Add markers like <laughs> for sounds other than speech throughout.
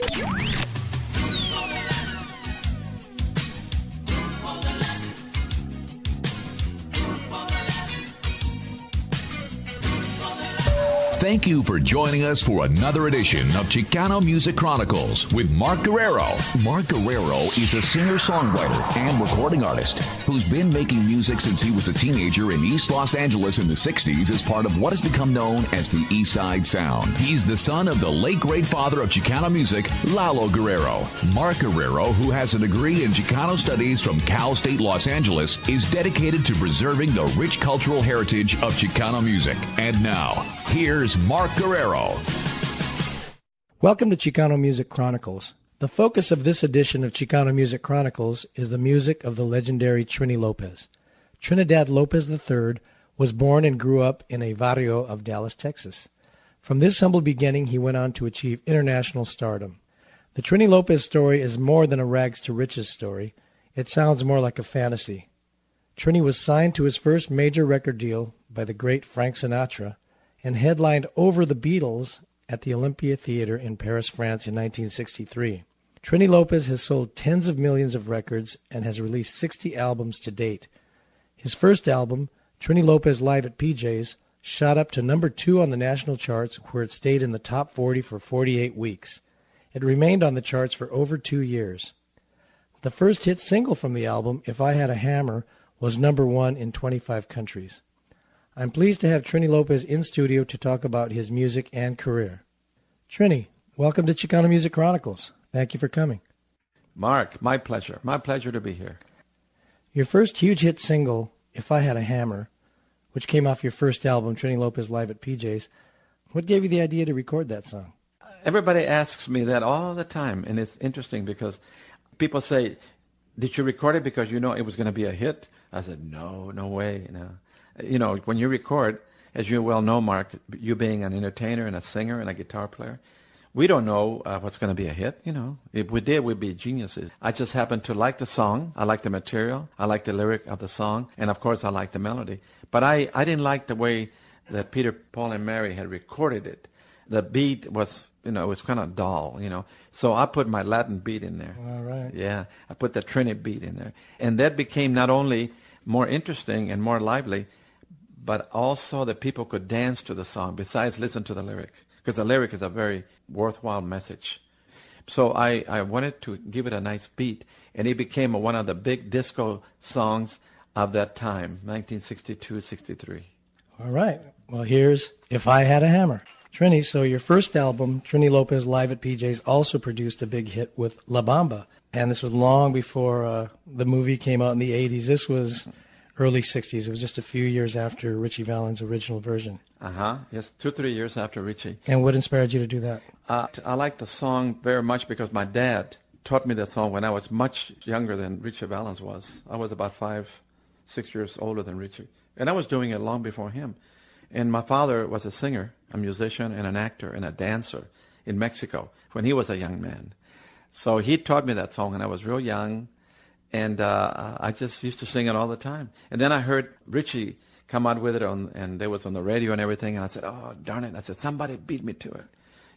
Thank you. Thank you for joining us for another edition of Chicano Music Chronicles with Mark Guerrero. Mark Guerrero is a singer songwriter and recording artist who's been making music since he was a teenager in East Los Angeles in the 60s as part of what has become known as the East Side Sound. He's the son of the late great father of Chicano music, Lalo Guerrero. Mark Guerrero, who has a degree in Chicano studies from Cal State Los Angeles, is dedicated to preserving the rich cultural heritage of Chicano music. And now, here's Mark Guerrero. Welcome to Chicano Music Chronicles. The focus of this edition of Chicano Music Chronicles is the music of the legendary Trini Lopez. Trinidad Lopez III was born and grew up in a barrio of Dallas, Texas. From this humble beginning, he went on to achieve international stardom. The Trini Lopez story is more than a rags to riches story. It sounds more like a fantasy. Trini was signed to his first major record deal by the great Frank Sinatra and headlined Over the Beatles at the Olympia Theater in Paris, France in 1963. Trini Lopez has sold tens of millions of records and has released 60 albums to date. His first album, Trini Lopez Live at PJ's, shot up to number two on the national charts, where it stayed in the top 40 for 48 weeks. It remained on the charts for over two years. The first hit single from the album, If I Had a Hammer, was number one in 25 countries. I'm pleased to have Trini Lopez in studio to talk about his music and career. Trini, welcome to Chicano Music Chronicles. Thank you for coming. Mark, my pleasure. My pleasure to be here. Your first huge hit single, If I Had a Hammer, which came off your first album, Trini Lopez Live at PJ's, what gave you the idea to record that song? Everybody asks me that all the time, and it's interesting because people say, "Did you record it because you know it was going to be a hit?" I said, "No, no way." You know, you know, when you record, as you well know, Mark, you being an entertainer and a singer and a guitar player, we don't know uh, what's going to be a hit. You know, if we did, we'd be geniuses. I just happen to like the song. I like the material. I like the lyric of the song, and of course, I like the melody. But I, I didn't like the way that Peter, Paul, and Mary had recorded it. The beat was, you know, it was kind of dull, you know. So I put my Latin beat in there. All right. Yeah, I put the Trini beat in there, and that became not only more interesting and more lively, but also that people could dance to the song besides listen to the lyric because the lyric is a very worthwhile message. So I, I wanted to give it a nice beat, and it became one of the big disco songs of that time, 1962 63. All right. Well, here's If I Had a Hammer. Trini, so your first album, Trini Lopez Live at PJ's, also produced a big hit with La Bamba. And this was long before uh, the movie came out in the 80s. This was early 60s. It was just a few years after Ritchie Valens' original version. Uh huh. Yes, two, three years after Ritchie. And what inspired you to do that? Uh, I like the song very much because my dad taught me that song when I was much younger than Ritchie Valens was. I was about five, six years older than Ritchie. And I was doing it long before him. And my father was a singer, a musician, and an actor, and a dancer in Mexico when he was a young man. So he taught me that song, and I was real young, and uh, I just used to sing it all the time. And then I heard Ritchie come out with it, on, and it was on the radio and everything, and I said, "Oh, darn it!" I said, "Somebody beat me to it,"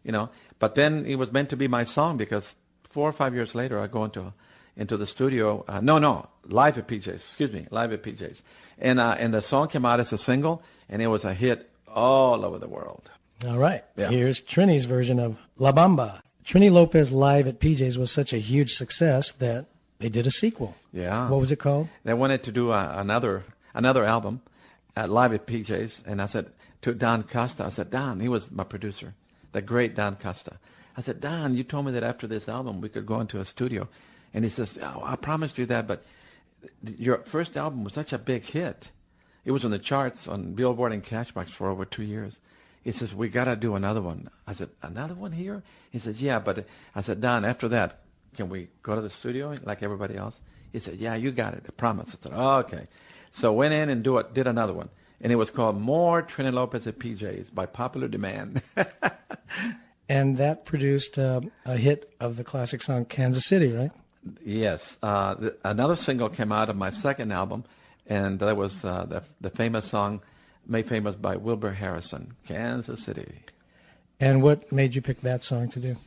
you know. But then it was meant to be my song because four or five years later, I go into into the studio. Uh, no, no, live at PJ's. Excuse me, live at PJ's, and uh, and the song came out as a single, and it was a hit all over the world. All right. Yeah. Here's Trini's version of La Bamba. Trini Lopez Live at PJ's was such a huge success that they did a sequel. Yeah. What was it called? They wanted to do uh, another another album at live at PJ's, and I said to Don Costa, I said, Don, he was my producer, the great Don Costa. I said, Don, you told me that after this album we could go into a studio, and he says, oh, I promised you that, but your first album was such a big hit. It was on the charts on Billboard and Cashbox for over two years. He says, we got to do another one. I said, another one here? He says, yeah, but I said, Don, after that, can we go to the studio like everybody else? He said, yeah, you got it. I promise. I said, oh, okay. So went in and do it, did another one. And it was called More Trini Lopez at PJ's by popular demand. <laughs> And that produced uh, a hit of the classic song Kansas City, right? yes. Uh, th- another single came out of my second album, and that was uh, the, the famous song made famous by Wilbur Harrison, Kansas City. And what made you pick that song to do?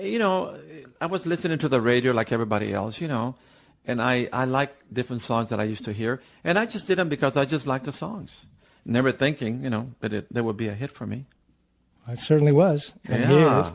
You know, I was listening to the radio like everybody else, you know, and I, I like different songs that I used to hear. And I just did them because I just liked the songs. Never thinking, you know, that it, that would be a hit for me. It certainly was. And Yeah.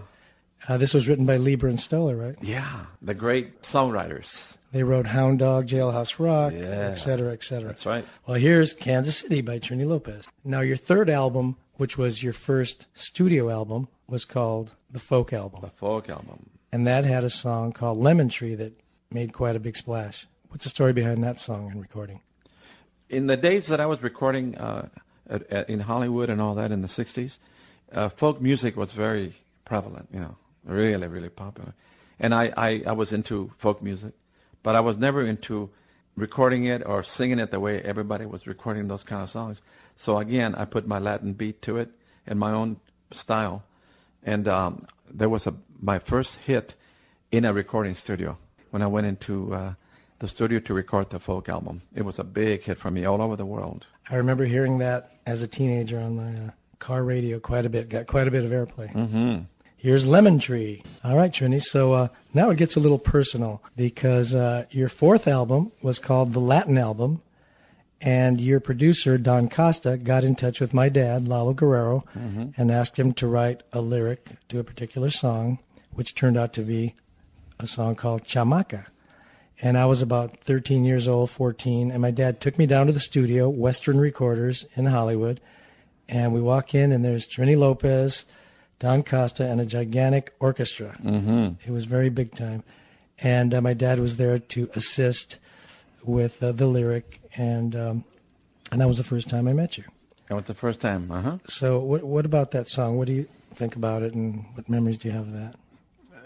Uh, this was written by Leiber and Stoller, right? Yeah, the great songwriters. They wrote Hound Dog, Jailhouse Rock, Yeah. et cetera, et cetera. That's right. Well, here's Kansas City by Trini Lopez. Now, your third album, which was your first studio album, was called The Folk Album. The folk album. And that had a song called Lemon Tree that made quite a big splash. What's the story behind that song and recording? in the days that I was recording uh, at, at, in Hollywood and all that in the 60s, uh, folk music was very prevalent, you know, really, really popular. And I, I, I was into folk music, but I was never into recording it or singing it the way everybody was recording those kind of songs. So again, I put my Latin beat to it and my own style. And um, there was a my first hit in a recording studio when I went into uh, the studio to record the folk album. It was a big hit for me all over the world. I remember hearing that as a teenager on my uh, car radio quite a bit, got quite a bit of airplay. Mm-hmm. Here's Lemon Tree. All right, Trini. So uh, now it gets a little personal because uh, your fourth album was called the Latin Album, and your producer, Don Costa, got in touch with my dad, Lalo Guerrero, and asked him to write a lyric to a particular song, which turned out to be a song called Chamaca. And I was about 13 years old, 14, and my dad took me down to the studio, Western Recorders in Hollywood, and we walk in, and there's Trini Lopez, Don Costa, and a gigantic orchestra. Mm-hmm. It was very big time. And uh, my dad was there to assist with uh, the lyric, and um, and that was the first time I met you. That was the first time. Uh huh. So, what what about that song? What do you think about it, and what memories do you have of that?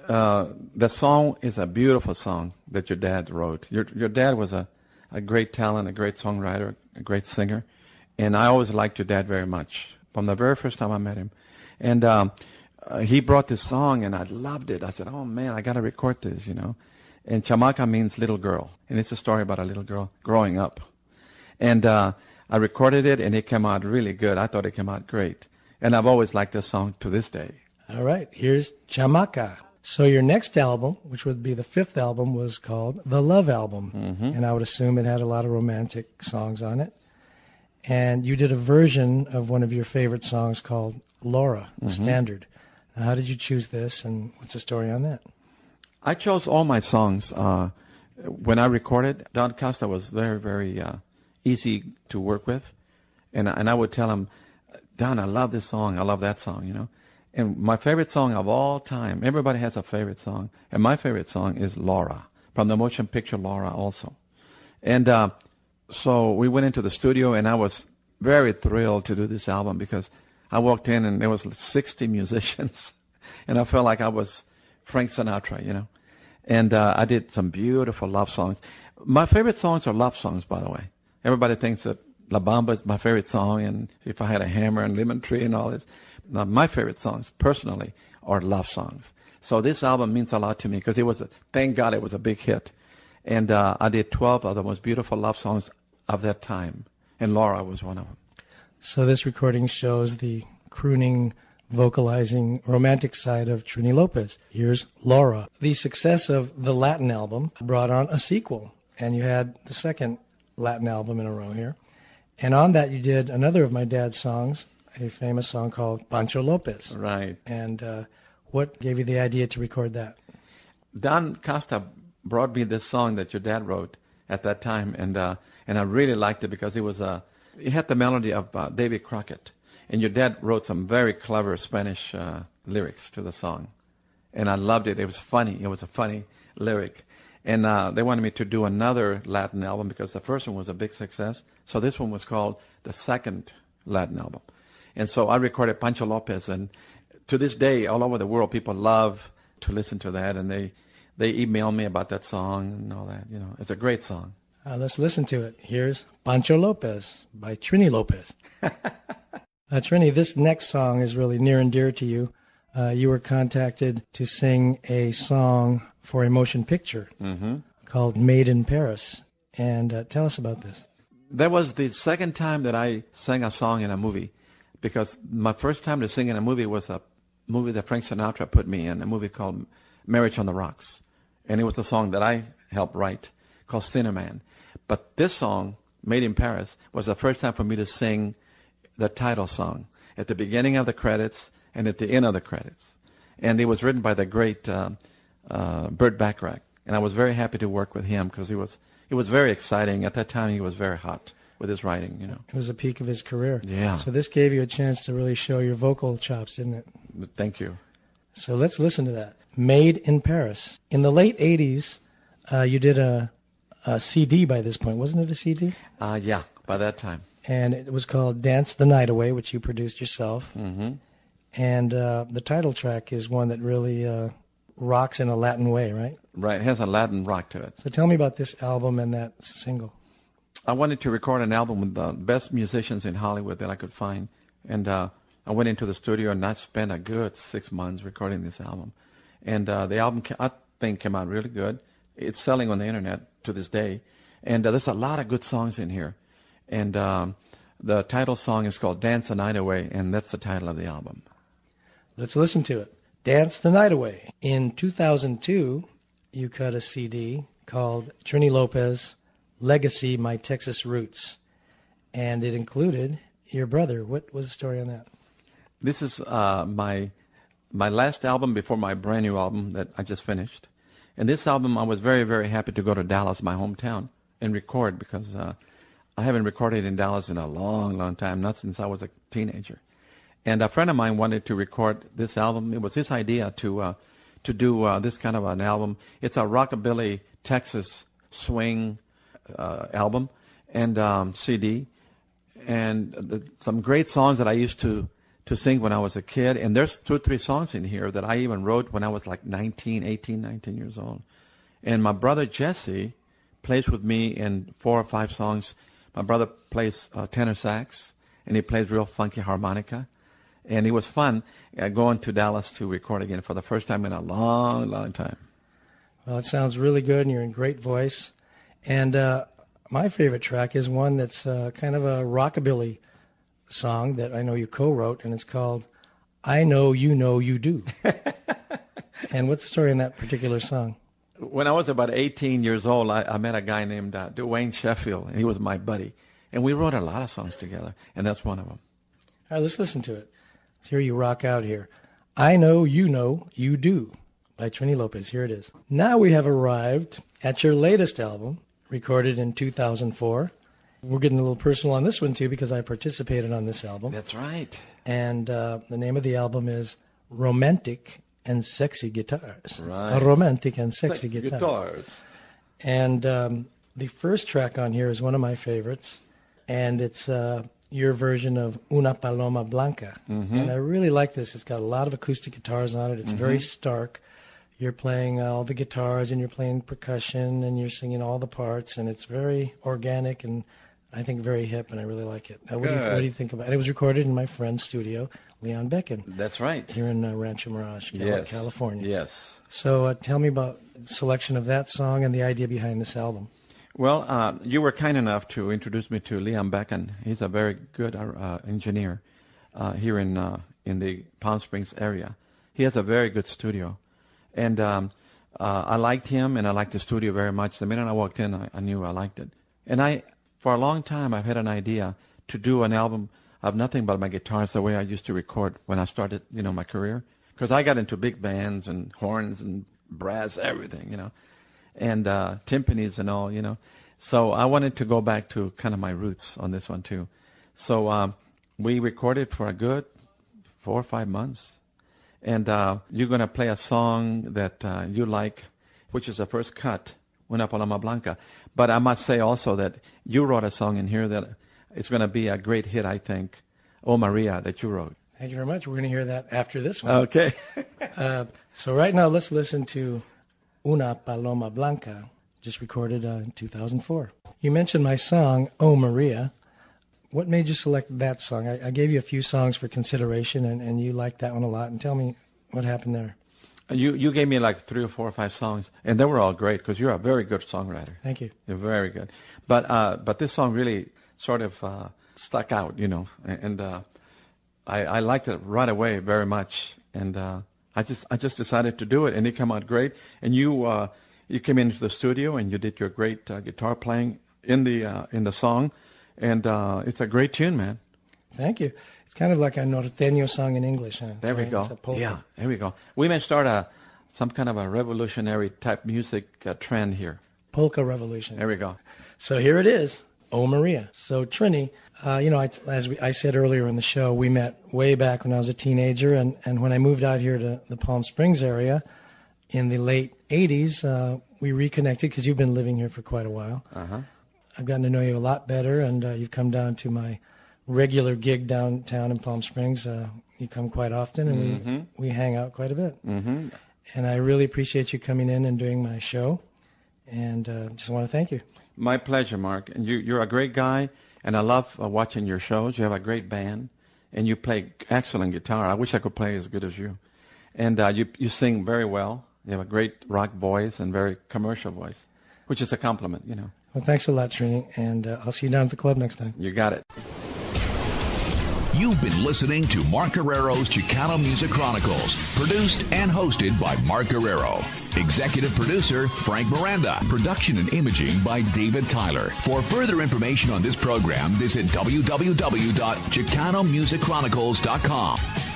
Uh, the song is a beautiful song that your dad wrote. Your your dad was a, a great talent, a great songwriter, a great singer, and I always liked your dad very much from the very first time I met him. And um, uh, he brought this song, and I loved it. I said, "Oh man, I got to record this," you know. And chamaca means little girl, and it's a story about a little girl growing up. And uh, I recorded it, and it came out really good. I thought it came out great, and I've always liked this song to this day. All right, here's Chamaca. So your next album, which would be the fifth album, was called The Love Album, and I would assume it had a lot of romantic songs on it. And you did a version of one of your favorite songs called Laura, the standard. Now, how did you choose this, and what's the story on that? I chose all my songs. Uh, when I recorded, Don Costa was very, very uh, easy to work with, and and I would tell him, Don, I love this song. I love that song. You know, and my favorite song of all time. Everybody has a favorite song, and my favorite song is Laura from the motion picture Laura, also. And uh, so we went into the studio, and I was very thrilled to do this album because I walked in and there was 60 musicians, <laughs> and I felt like I was Frank Sinatra, you know. And uh, I did some beautiful love songs. My favorite songs are love songs, by the way. Everybody thinks that La Bamba is my favorite song, and If I Had a Hammer and Lemon Tree and all this. Now, my favorite songs, personally, are love songs. So this album means a lot to me because it was, a, thank God, it was a big hit. And uh, I did 12 of the most beautiful love songs of that time, and Laura was one of them. So this recording shows the crooning, vocalizing, romantic side of Trini Lopez. Here's Laura. The success of the Latin album brought on a sequel, and you had the second Latin album in a row here. And on that, you did another of my dad's songs, a famous song called Pancho Lopez. Right. And uh, what gave you the idea to record that? Don Costa brought me this song that your dad wrote at that time, and uh, and I really liked it because it was uh, it had the melody of uh, David Crockett, and your dad wrote some very clever Spanish uh, lyrics to the song, and I loved it. It was funny. It was a funny lyric, and uh, they wanted me to do another Latin album because the first one was a big success. So this one was called the second Latin album, and so I recorded Pancho Lopez, and to this day, all over the world, people love to listen to that, and they they email me about that song and all that. You know, it's a great song. Uh, let's listen to it. Here's Pancho Lopez by Trini Lopez. <laughs> uh, Trini, this next song is really near and dear to you. Uh, you were contacted to sing a song for a motion picture called Made in Paris. And uh, tell us about this. That was the second time that I sang a song in a movie, because my first time to sing in a movie was a movie that Frank Sinatra put me in, a movie called Marriage on the Rocks. And it was a song that I helped write called Sinner Man. But this song, Made in Paris, was the first time for me to sing the title song at the beginning of the credits and at the end of the credits. And it was written by the great uh, uh, Burt Bacharach. And I was very happy to work with him because he was, it was very exciting. At that time, he was very hot with his writing, you know. It was the peak of his career. Yeah. So this gave you a chance to really show your vocal chops, didn't it? Thank you. So let's listen to that. Made in Paris. In the late 80s, uh, you did a, a CD by this point, wasn't it a CD? Uh, yeah, by that time. And it was called Dance the Night Away, which you produced yourself. Mm-hmm. And uh, the title track is one that really uh, rocks in a Latin way, right? Right, it has a Latin rock to it. So tell me about this album and that single. I wanted to record an album with the best musicians in Hollywood that I could find. And uh, I went into the studio and I spent a good six months recording this album. And uh, the album, I think, came out really good. It's selling on the internet to this day. And uh, there's a lot of good songs in here. And um, the title song is called Dance the Night Away, and that's the title of the album. Let's listen to it. Dance the Night Away. In 2002, you cut a CD called Trini Lopez Legacy My Texas Roots. And it included your brother. What was the story on that? This is uh, my my last album before my brand new album that I just finished. And this album, I was very, very happy to go to Dallas, my hometown, and record because uh, I haven't recorded in Dallas in a long, long time, not since I was a teenager. And a friend of mine wanted to record this album. It was his idea to uh, to do uh, this kind of an album. It's a rockabilly Texas swing uh, album and um, CD, and the, some great songs that I used to to sing when I was a kid. And there's two or three songs in here that I even wrote when I was like 19, 18, 19 years old. And my brother Jesse plays with me in four or five songs. My brother plays uh, tenor sax, and he plays real funky harmonica. And it was fun uh, going to Dallas to record again for the first time in a long, long time. Well, it sounds really good, and you're in great voice. And uh, my favorite track is one that's uh, kind of a rockabilly song that I know you co-wrote, and it's called "I Know You Know You Do." <laughs> and what's the story in that particular song? When I was about 18 years old, I, I met a guy named uh, Dwayne Sheffield, and he was my buddy, and we wrote a lot of songs together, and that's one of them. All right, let's listen to it. Let's you rock out here. I know you know you do by Trini Lopez. Here it is. Now we have arrived at your latest album, recorded in 2004. We're getting a little personal on this one too because I participated on this album. That's right. And uh, the name of the album is Romantic and Sexy Guitars. Right. Romantic and Sexy, Sexy Guitars. guitars. And um, the first track on here is one of my favorites, and it's uh, your version of Una Paloma Blanca. And I really like this. It's got a lot of acoustic guitars on it. It's very stark. You're playing all the guitars and you're playing percussion and you're singing all the parts, and it's very organic and I think very hip, and I really like it. Uh, what, do you, what do you think about it? It was recorded in my friend's studio, Leon Becken, That's right. here in uh, Rancho Mirage, Cal- yes. California. Yes. So uh, tell me about selection of that song and the idea behind this album. Well, uh, you were kind enough to introduce me to Liam Becken. He's a very good uh, engineer uh, here in uh, in the Palm Springs area. He has a very good studio, and um, uh, I liked him and I liked the studio very much. The minute I walked in, I, I knew I liked it. And I, for a long time, I've had an idea to do an album of nothing but my guitars, the way I used to record when I started, you know, my career. Because I got into big bands and horns and brass, everything, you know and uh, timpanis and all, you know. So I wanted to go back to kind of my roots on this one too. So um, we recorded for a good four or five months, and uh, you're gonna play a song that uh, you like, which is the first cut, Una Paloma Blanca. But I must say also that you wrote a song in here that is gonna be a great hit, I think. Oh Maria, that you wrote. Thank you very much. We're going to hear that after this one. Okay. <laughs> Uh, so right now, let's listen to Una Paloma Blanca, just recorded uh, in 2004. You mentioned my song, Oh Maria. What made you select that song? I, I gave you a few songs for consideration, and, and you liked that one a lot. And tell me what happened there. You you gave me like three or four or five songs, and they were all great because you're a very good songwriter. Thank you. You're very good. But uh, but this song really sort of uh, stuck out, you know, and uh, I I liked it right away very much. and uh, I just I just decided to do it, and it came out great. And you uh, you came into the studio and you did your great uh, guitar playing in the uh, in the song, and uh, it's a great tune, man. Thank you. It's kind of like a norteño song in English. Huh? There we It's go. a polka. Yeah, there we go. We may start a some kind of a revolutionary type music uh, trend here. Polka revolution. There we go. So here it is, Oh Maria. So Trini, uh, you know, I, as we, I said earlier in the show, we met way back when I was a teenager, and, and when I moved out here to the Palm Springs area in the late '80s, uh, we reconnected because you've been living here for quite a while. Uh-huh. I've gotten to know you a lot better, and uh, you've come down to my regular gig downtown in Palm Springs. Uh, you come quite often, and we, we hang out quite a bit. Mm-hmm. And I really appreciate you coming in and doing my show, and uh, just want to thank you. My pleasure, Mark. And you, you're a great guy, and I love uh, watching your shows. You have a great band, and you play excellent guitar. I wish I could play as good as you. And uh, you, you sing very well. You have a great rock voice and very commercial voice, which is a compliment, you know. Well, thanks a lot, Trini, and uh, I'll see you down at the club next time. You got it. You've been listening to Mark Guerrero's Chicano Music Chronicles, produced and hosted by Mark Guerrero. Executive producer Frank Miranda. Production and imaging by David Tyler. For further information on this program, visit www.chicanomusicchronicles.com.